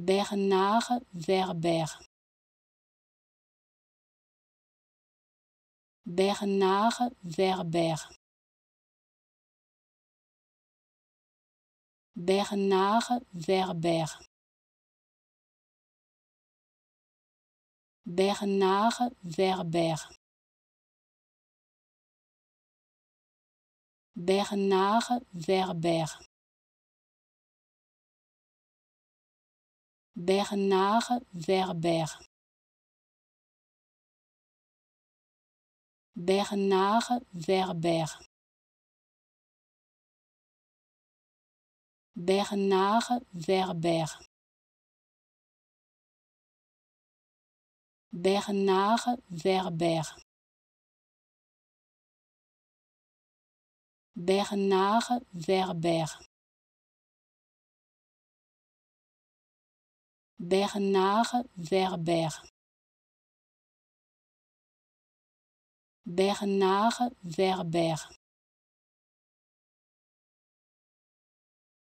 Bernard Werber. Bernard Werber. Bernard Werber. Bernard Werber. Bernard Werber Bernard Werber. Bernard Werber. Bernard Werber. Bernard Werber. Bernard Werber Bernard Werber. Bernard Werber